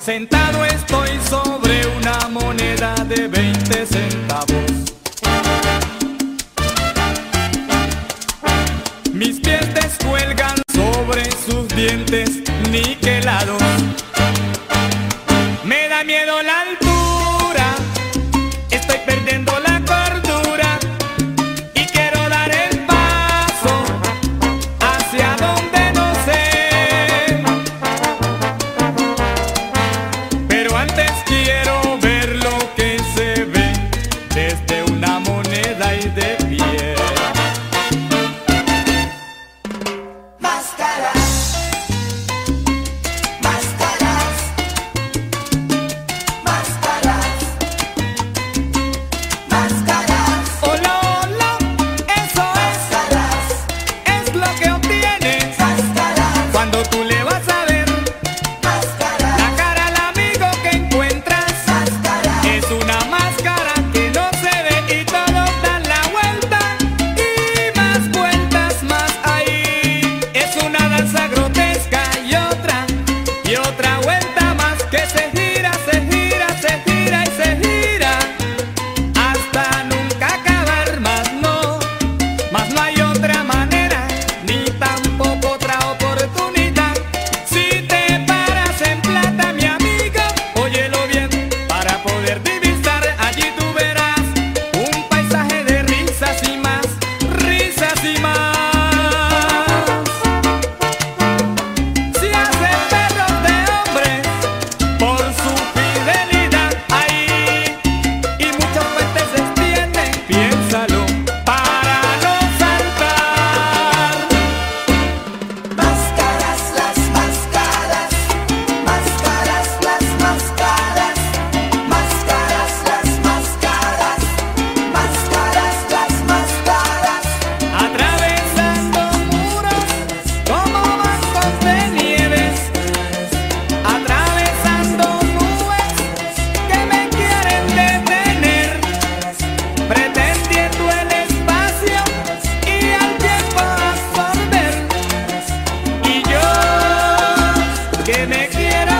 Sentado estoy sobre una moneda de 20 centavos. Mis pies descuelgan sobre sus dientes niquelados. me quiera.